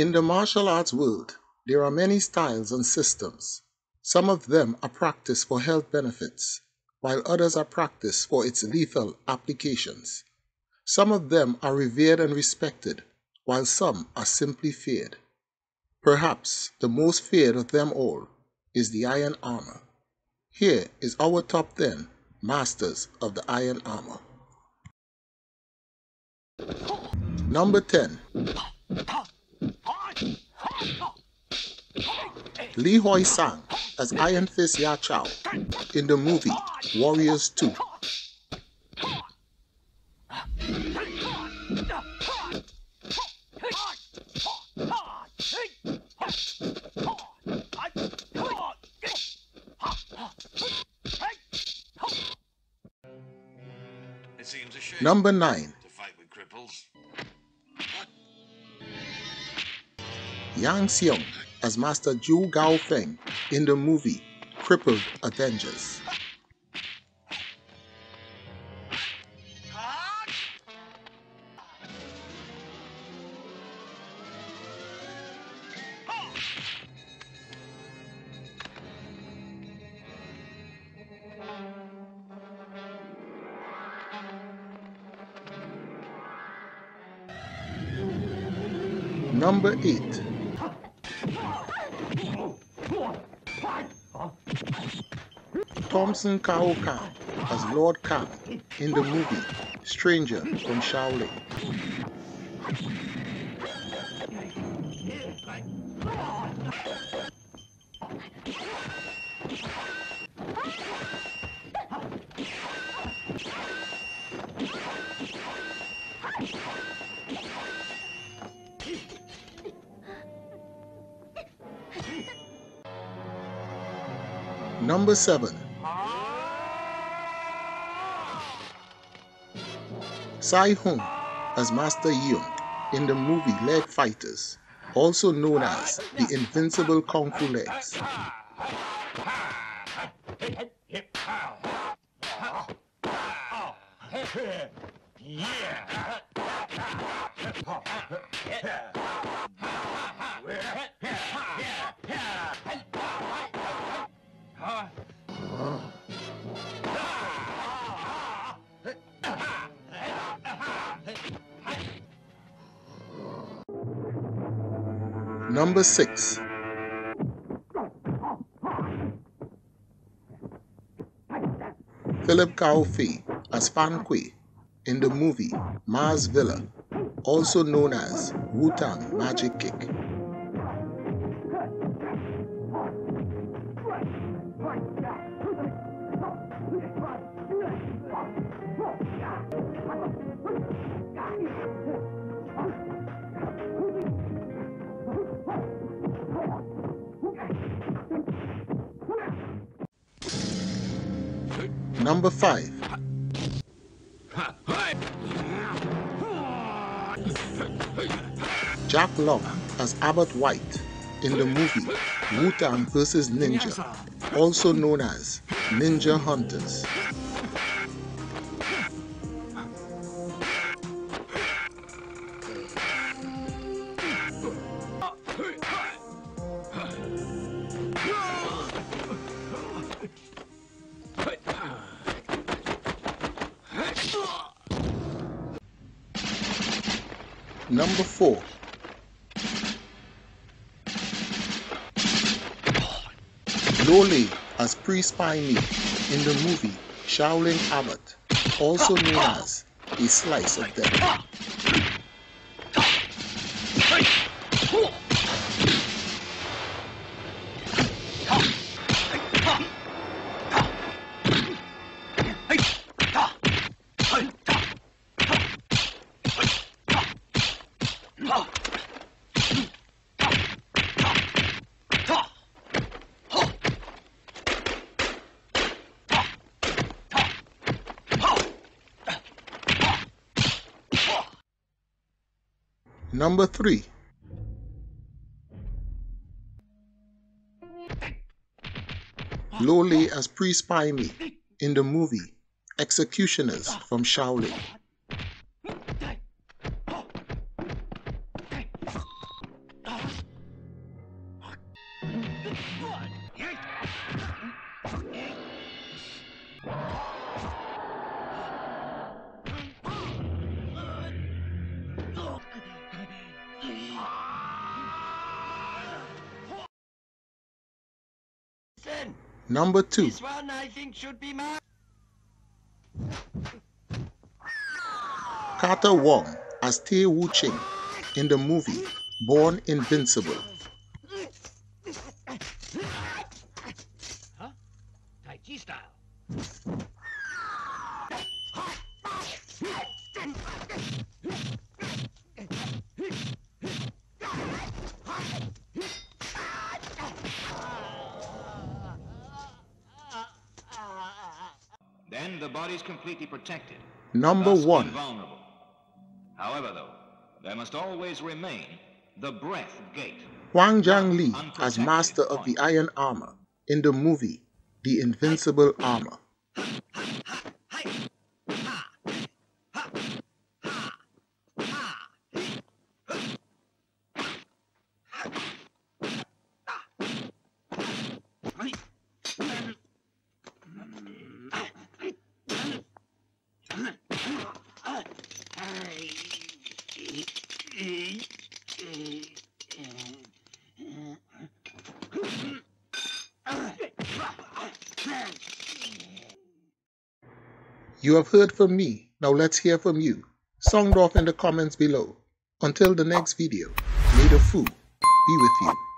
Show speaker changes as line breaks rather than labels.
In the martial arts world, there are many styles and systems. Some of them are practiced for health benefits, while others are practiced for its lethal applications. Some of them are revered and respected, while some are simply feared. Perhaps the most feared of them all is the iron armor. Here is our top 10 masters of the iron armor. Number 10 Lee Hoi Sang as Iron Fist Ya Chao in the movie Warriors 2. Number 9 Yang Seong as Master Zhu Gao Feng in the movie Crippled Avengers. Number 8 Thompson Kao Kang as Lord Kang in the movie Stranger from Shaolin. Number 7 Sai Hung as Master Yeung in the movie Leg Fighters, also known as the Invincible Kung Fu Legs. Number 6 Philip Ko as Fan Kui in the movie Mars Villa, also known as Wu Tang Magic Kick. Number 5 Jack Long as Abbot White in the movie Wu-Tang vs. Ninja, also known as Ninja Hunters. Number 4 Lo Lieh as Priest Pai Mei in the movie Shaolin Abbot, also known as A Slice of Death. Number three. Lo Lieh as Priest Pai Mei in the movie Executioners from Shaolin. Number two.
This one I think should be mine.
Carter Wong as Tae Woo Ching in the movie Born Invincible.
Huh? Tai Chi style.
Then the body's completely protected.
Number one.
Invulnerable. However, though, there must always remain the breath gate.
Hwang Jang Lee as Master of the. Iron Armor in the movie The Invincible Armor. You have heard from me, now let's hear from you. Sound off in the comments below. Until the next video, may the food be with you.